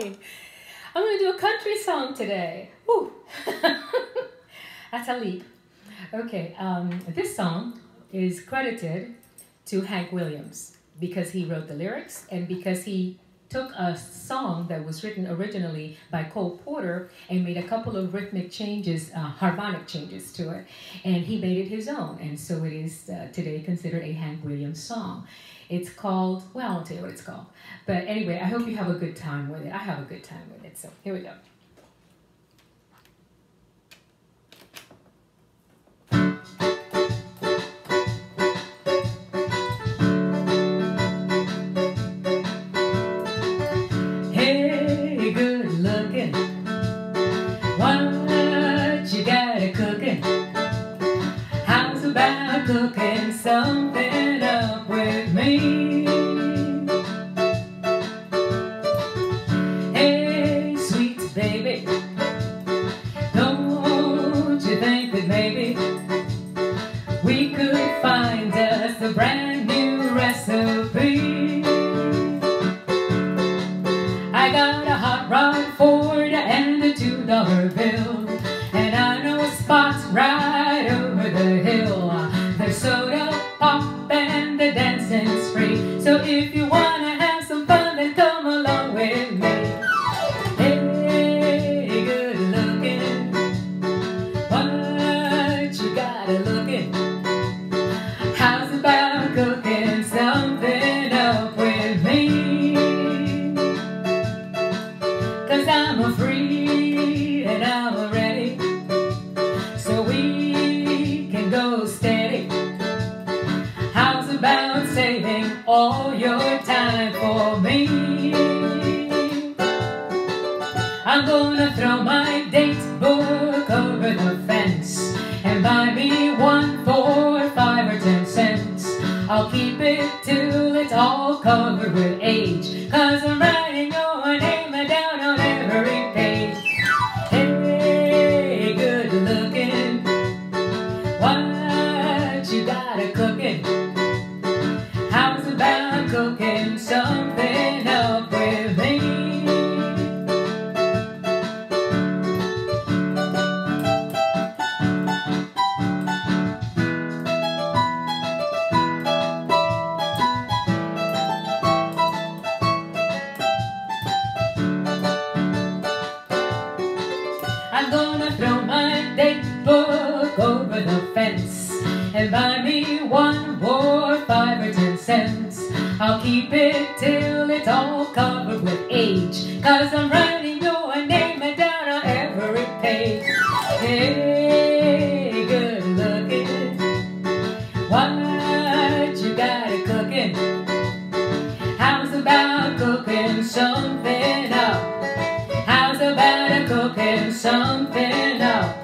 Hi. I'm going to do a country song today. Woo. That's a leap. Okay, um, this song is credited to Hank Williams because he wrote the lyrics and because he took a song that was written originally by Cole Porter and made a couple of rhythmic changes, uh, harmonic changes to it, and he made it his own. And so it is uh, today considered a Hank Williams song. It's called, well, I'll tell you what it's called. But anyway, I hope you have a good time with it. I have a good time with it. So here we go. Something up with me. Hey, sweet baby, don't you think that maybe we could find us a brand new recipe? I got a hot rod Ford and a two dollar bill, and I know a spot right over the hill about saving all your time for me. I'm gonna throw my date book over the fence and buy me one for five or ten cents. I'll keep it till it's all covered with age, cause I'm writing your name down on throw my date book over the fence and buy me one more five or ten cents. I'll keep it till it's all covered with age, cause I'm writing your name down on every page. Hey, good looking, what you got a cooking? Cooking something up?